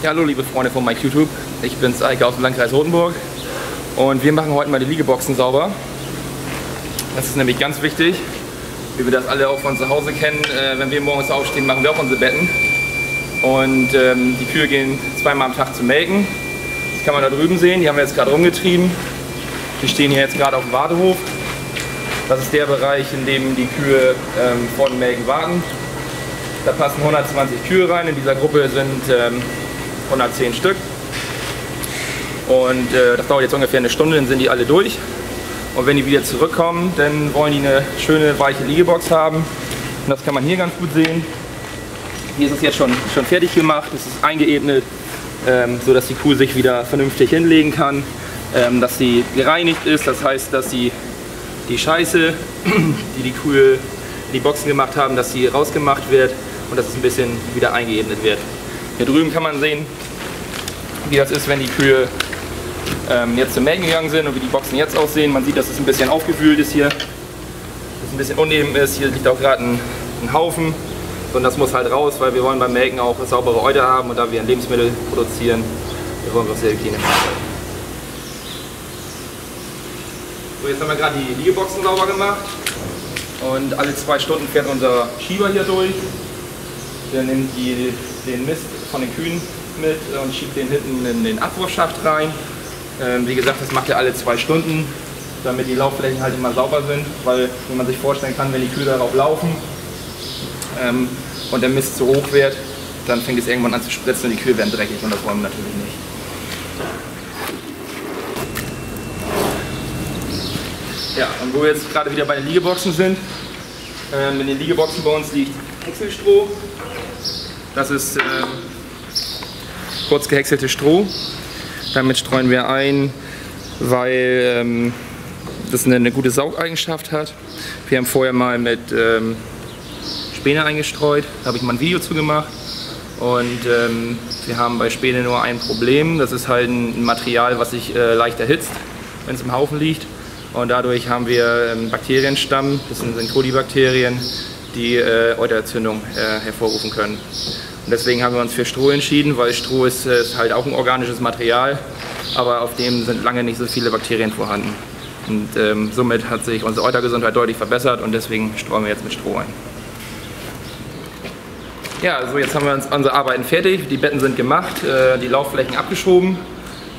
Ja, hallo liebe Freunde von MyQtube. Ich bin's Eike aus dem Landkreis Rotenburg und wir machen heute mal die Liegeboxen sauber. Das ist nämlich ganz wichtig, wie wir das alle auch von zu Hause kennen. Äh, wenn wir morgens aufstehen, machen wir auch unsere Betten. Und ähm, die Kühe gehen zweimal am Tag zu melken. Das kann man da drüben sehen, die haben wir jetzt gerade rumgetrieben. Wir stehen hier jetzt gerade auf dem Wartehof. Das ist der Bereich, in dem die Kühe ähm, vor Melken warten. Da passen 120 Kühe rein. In dieser Gruppe sind ähm, 110 Stück. Und äh, das dauert jetzt ungefähr eine Stunde, dann sind die alle durch. Und wenn die wieder zurückkommen, dann wollen die eine schöne weiche Liegebox haben. Und das kann man hier ganz gut sehen. Hier ist es jetzt schon, schon fertig gemacht, es ist eingeebnet, ähm, sodass die Kuh sich wieder vernünftig hinlegen kann. Ähm, dass sie gereinigt ist, das heißt, dass sie die Scheiße, die die Kühe in die Boxen gemacht haben, dass sie rausgemacht wird und dass es ein bisschen wieder eingeebnet wird. Hier drüben kann man sehen, wie das ist, wenn die Kühe ähm, jetzt zum Melken gegangen sind und wie die Boxen jetzt aussehen. Man sieht, dass es ein bisschen aufgewühlt ist hier, dass es ein bisschen uneben ist. Hier liegt auch gerade ein, ein, Haufen und das muss halt raus, weil wir wollen beim Melken auch saubere Euter haben und da wir ein Lebensmittel produzieren, wir wollen wir sehr hygienisch arbeiten. So, jetzt haben wir gerade die Liegeboxen sauber gemacht und alle zwei Stunden fährt unser Schieber hier durch. Der nimmt die, den Mist von den Kühen mit und schiebt den hinten in den Abwurfschacht rein. Ähm, wie gesagt, das macht er alle zwei Stunden, damit die Laufflächen halt immer sauber sind, weil, wie man sich vorstellen kann, wenn die Kühe darauf laufen ähm, und der Mist zu hoch wird, dann fängt es irgendwann an zu spritzen und die Kühe werden dreckig und das wollen wir natürlich nicht. Ja, und wo wir jetzt gerade wieder bei den Liegeboxen sind, ähm, in den Liegeboxen bei uns liegt Häckselstroh. Das ist ähm, kurz gehäckseltes Stroh. Damit streuen wir ein, weil ähm, das eine, eine, gute Saugeigenschaft hat. Wir haben vorher mal mit ähm, Späne eingestreut, da habe ich mal ein Video zu gemacht. Und ähm, wir haben bei Späne nur ein Problem, das ist halt ein Material, was sich äh, leicht erhitzt, wenn es im Haufen liegt. Und dadurch haben wir einen Bakterienstamm, das sind, sind Kolibakterien, die äh, Euterentzündung äh, hervorrufen können. Und deswegen haben wir uns für Stroh entschieden, weil Stroh ist, äh, ist, halt auch ein organisches Material, aber auf dem sind lange nicht so viele Bakterien vorhanden. Und ähm, somit hat sich unsere Eutergesundheit deutlich verbessert und deswegen streuen wir jetzt mit Stroh ein. Ja, also jetzt haben wir uns unsere Arbeiten fertig, die Betten sind gemacht, äh, die Laufflächen abgeschoben.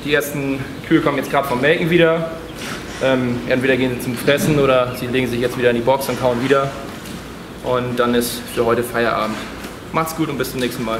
Die ersten Kühe kommen jetzt gerade vom Melken wieder. Ähm, entweder gehen sie zum Fressen oder sie legen sich jetzt wieder in die Box und kauen wieder. Und dann ist für heute Feierabend. Macht's gut und bis zum nächsten Mal.